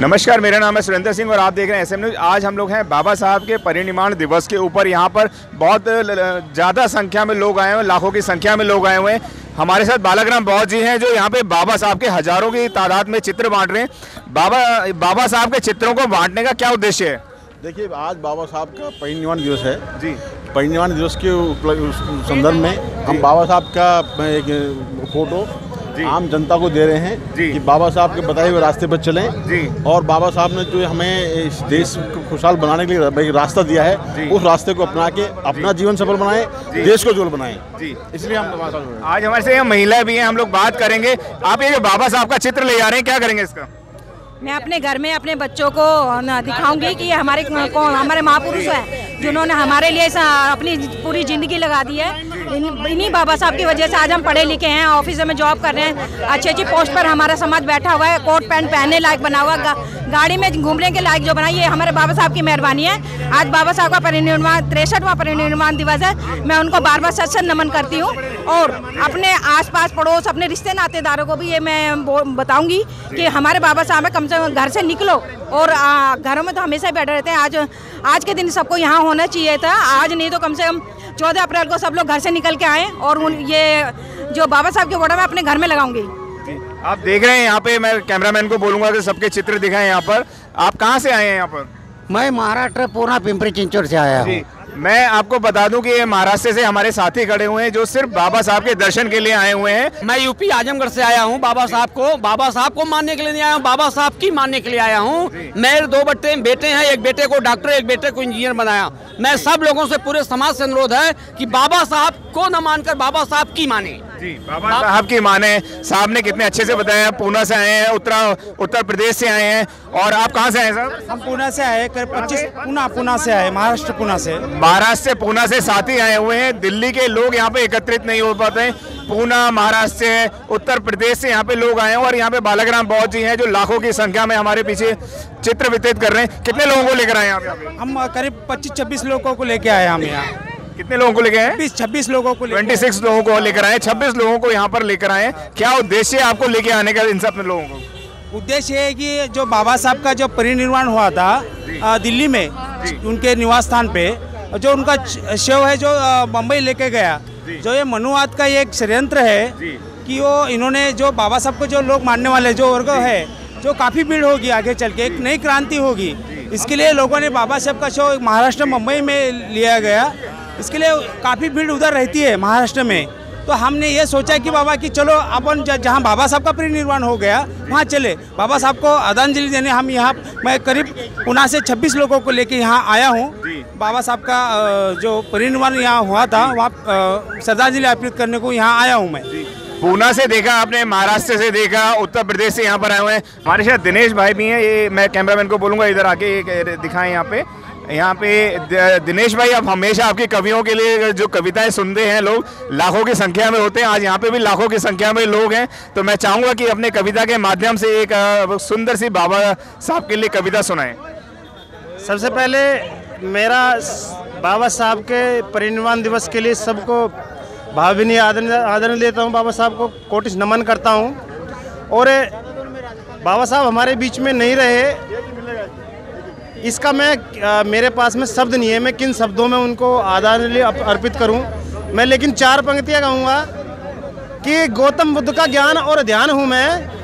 नमस्कार मेरा नाम है सुरेंद्र सिंह और आप देख रहे हैं एस न्यूज़ आज हम लोग हैं बाबा साहब के परिनिर्माण दिवस के ऊपर। यहाँ पर बहुत ज़्यादा संख्या में लोग आए हुए हैं लाखों की संख्या में लोग आए हुए हैं। हमारे साथ बालाग्राम बौद्ध जी हैं जो यहाँ पे बाबा साहब के हज़ारों की तादाद में चित्र बांट रहे हैं। बाबा बाबा साहब के चित्रों को बांटने का क्या उद्देश्य है? देखिए आज बाबा साहब का परिनिर्वाण दिवस है। जी। परिनिर्वाण दिवस के संदर्भ में हम बाबा साहब का एक फ़ोटो। आम जनता को दे रहे हैं। कि बाबा साहब के बताए हुए रास्ते पर चलें। और बाबा साहब ने जो हमें इस देश को खुशहाल बनाने के लिए रास्ता दिया है उस रास्ते को अपना के अपना जीवन सफल बनाएँ देश को जोल बनाएँ। इसलिए हम हैं। आज हमारे से यहाँ महिला भी हैं हम लोग बात करेंगे। आप ये जो बाबा साहब का चित्र ले जा रहे हैं क्या करेंगे इसका? मैं अपने घर में अपने बच्चों को दिखाऊँगी कि हमारे कौन हमारे महापुरुष हैं। जिन्होंने हमारे लिए अपनी पूरी ज़िंदगी लगा दी है। इन्हीं बाबा साहब की वजह से आज हम पढ़े लिखे हैं ऑफ़िस में जॉब कर रहे हैं। अच्छी अच्छी पोस्ट पर हमारा समाज बैठा हुआ है कोट पैंट पहनने लायक बना हुआ गा, गाड़ी में घूमने के लायक जो बना ये हमारे बाबा साहब की मेहरबानी है। आज बाबा साहब का परिनिर्माण तिरसठवां परिनिर्माण दिवस है। मैं उनको बार बार सत सत नमन करती हूँ और अपने आसपास पड़ोस अपने रिश्ते नातेदारों को भी ये मैं बताऊँगी कि हमारे बाबा साहब है कम से कम घर से निकलो और घरों में तो हमेशा बैठे रहते हैं। आज आज के दिन सबको यहाँ होना चाहिए था। आज नहीं तो कम से कम चौदह अप्रैल को सब लोग घर से निकल के आए और उन ये जो बाबा साहब के फ़ोटो मैं अपने घर में लगाऊँगी। आप देख रहे हैं यहाँ पे मैं कैमरामैन को बोलूँगा कि सबके चित्र दिखाएँ यहाँ पर। आप कहाँ से आए हैं यहाँ पर? मैं महाराष्ट्र पूर्णा पिंपरी चिंचोड़ से आया हूँ। जी मैं आपको बता दूँ कि ये महाराष्ट्र से हमारे साथी खड़े हुए हैं जो सिर्फ़ बाबा साहब के दर्शन के लिए आए हुए हैं। मैं यूपी आजमगढ़ से आया हूँ बाबा साहब को। बाबा साहब को मानने के लिए नहीं आया हूँ बाबा साहब की मानने के लिए आया हूँ। मेरे दो बटे बेटे हैं एक बेटे को डॉक्टर एक बेटे को इंजीनियर बनाया। मैं सब लोगों से पूरे समाज से अनुरोध है कि बाबा साहब को न मानकर बाबा साहब की माने। जी बाबा साहब की माने साहब ने कितने अच्छे से बताया पूना से आए हैं उत्तर उत्तर प्रदेश से आए हैं और आप कहाँ से आए हैं सर हम पूना से आए करीब पच्चीस पूना पूना से आए महाराष्ट्र पूना से। महाराष्ट्र से पूना से साथी आए हुए हैं दिल्ली के लोग यहाँ पे एकत्रित नहीं हो पाते हैं। पूना महाराष्ट्र से उत्तर प्रदेश से यहाँ पे लोग आए हैं और यहाँ पे बालाग्राम बौद्ध जी हैं जो लाखों की संख्या में हमारे पीछे चित्र वितरित कर रहे हैं। कितने लोगों को लेकर आए हैं यहाँ हम करीब पच्चीस छब्बीस लोगों को लेके आए हम यहाँ। कितने लोगों को लेके आए? बीस छब्बीस लोगों को ट्वेंटी सिक्स लोगों को लेकर आए छब्बीस लोगों को यहाँ पर लेकर आए। क्या उद्देश्य है आपको लेके आने का इन सब लोगों को? उद्देश्य है कि जो बाबा साहब का जो परिनिर्वाण हुआ था दिल्ली में उनके निवास स्थान पे जो उनका शव है जो बम्बई लेके गया जो। ये मनुवाद का ये एक षड्यंत्र है कि वो इन्होंने जो बाबा साहब को जो लोग मानने वाले जो वर्ग है जो काफ़ी भीड़ होगी आगे चल के एक नई क्रांति होगी। इसके लिए लोगों ने बाबा साहब का शव महाराष्ट्र मुंबई में लिया गया। इसके लिए काफ़ी भीड़ उधर रहती है महाराष्ट्र में। तो हमने ये सोचा कि बाबा कि चलो अपन जहाँ बाबा साहब का परिनिर्वाण हो गया वहाँ चले। बाबा साहब को आदरांजलि देने हम यहाँ मैं करीब पुणे से 26 लोगों को लेके यहाँ आया हूँ। बाबा साहब का जो परिनिर्वाण यहाँ हुआ था वहाँ श्रद्धांजलि अर्पित करने को यहाँ आया हूँ मैं। पूना से देखा आपने महाराष्ट्र से देखा उत्तर प्रदेश से यहाँ पर आए हुए हैं। हमारे साथ दिनेश भाई भी हैं ये मैं कैमरामैन को बोलूँगा इधर आके दिखाएँ यहाँ पे। यहाँ पे दिनेश भाई, आप हमेशा आपकी कवियों के लिए जो कविताएँ सुनते हैं लोग, लाखों की संख्या में होते हैं। आज यहाँ पे भी लाखों की संख्या में लोग हैं। तो मैं चाहूँगा कि अपने कविता के माध्यम से एक सुंदर सी बाबा साहब के लिए कविता सुनाएँ। सबसे पहले मेरा बाबा साहब के परिनिर्वाण दिवस के लिए सबको भावभीनी आदर आदरण देता हूँ। बाबा साहब को कोटिश नमन करता हूँ। और बाबा साहब हमारे बीच में नहीं रहे। इसका मैं आ, मेरे पास में शब्द नहीं है। मैं किन शब्दों में उनको आदरांजलि अर्पित करूँ? मैं लेकिन चार पंक्तियाँ कहूँगा कि गौतम बुद्ध का ज्ञान और ध्यान हूँ मैं।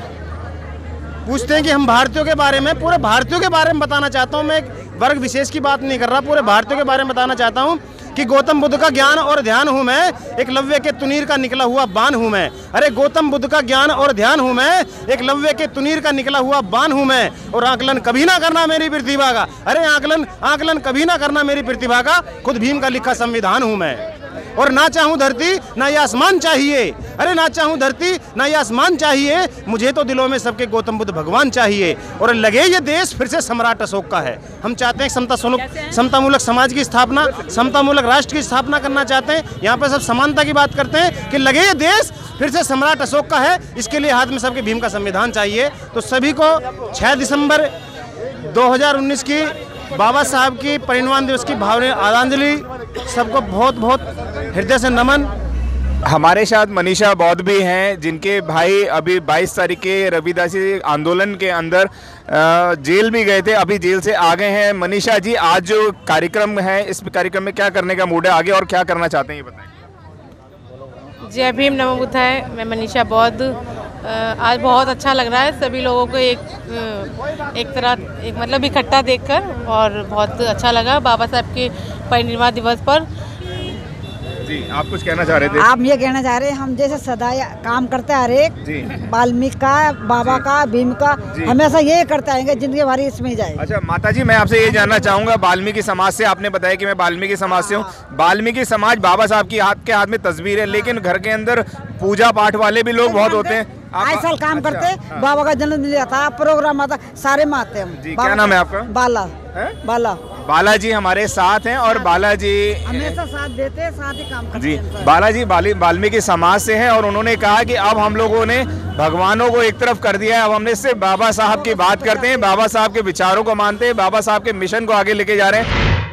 पूछते हैं कि हम भारतीयों के बारे में पूरे भारतीयों के बारे में बताना चाहता हूँ। मैं वर्ग विशेष की बात नहीं कर रहा पूरे भारतीयों के बारे में बताना चाहता हूँ। कि गौतम बुद्ध का ज्ञान और ध्यान हूँ मैं, एक लव्य के तुनीर का निकला हुआ बान हूँ मैं। अरे गौतम बुद्ध का ज्ञान और ध्यान हूँ मैं, एक लव्य के तुनीर का निकला हुआ बान हूँ मैं। और आकलन कभी ना करना मेरी प्रतिभा का। अरे आकलन आकलन कभी ना करना मेरी प्रतिभा का, खुद भीम का लिखा संविधान हूँ मैं। और ना चाहूँ धरती ना ये आसमान चाहिए। अरे ना चाहूँ धरती ना ये आसमान चाहिए। मुझे तो दिलों में सबके गौतम बुद्ध भगवान चाहिए। और लगे ये देश फिर से सम्राट अशोक का है। हम चाहते हैं समता सुलभ समतामूलक समाज की स्थापना समतामूलक राष्ट्र की स्थापना करना चाहते हैं। यहाँ पर सब समानता की बात करते हैं कि लगे ये देश फिर से सम्राट अशोक का है। इसके लिए हाथ में सबके भीम का संविधान चाहिए। तो सभी को 6 दिसंबर 2019 की बाबा साहब की परिनिर्वाण दिवस की भावना आदरांजलि सबको बहुत बहुत हृदय से नमन। हमारे साथ मनीषा बौद्ध भी हैं जिनके भाई अभी 22 तारीख के रविदासी आंदोलन के अंदर जेल भी गए थे अभी जेल से आ गए हैं। मनीषा जी आज जो कार्यक्रम है इस कार्यक्रम में क्या करने का मूड है? आगे और क्या करना चाहते हैं ये बताएँ। जय भीम नमो बुद्धाय मैं मनीषा बौद्ध। आज बहुत अच्छा लग रहा है। सभी लोगों को एक एक तरह एक मतलब इकट्ठा देखकर और बहुत अच्छा लगा बाबा साहब के परिनिर्वाण दिवस पर। जी आप कुछ कहना चाह रहे थे? आप ये कहना चाह रहे हैं हम जैसे सदा काम करते हैं हर एक वाल्मीकि का बाबा का भीम का हमेशा यही करते आएँगे ज़िंदगी भरी इसमें ही जाए अच्छा माता जी मैं आपसे ये जानना चाहूँगा वाल्मीकि समाज से आपने बताया कि मैं वाल्मीकि समाज से हूँ। वाल्मीकि समाज बाबा साहब की हाथ के हाथ में तस्वीर है लेकिन घर के अंदर पूजा पाठ वाले भी लोग बहुत होते हैं। आए साल काम अच्छा, करते हाँ। बाबा का जन्मदिन आता प्रोग्राम आता सारे में आते हम जी, क्या नाम है आपका? बाला हैं? बाला बालाजी हमारे साथ हैं और बालाजी हमेशा साथ देते हैं साथ ही काम करते जी हैं। बालाजी वाली- वाल्मीकि समाज से हैं और उन्होंने कहा कि अब हम लोगों ने भगवानों को एक तरफ़ कर दिया है अब हमने सिर्फ़ बाबा साहब की बात करते हैं बाबा साहब के विचारों को मानते हैं बाबा साहब के मिशन को आगे लेके जा रहे हैं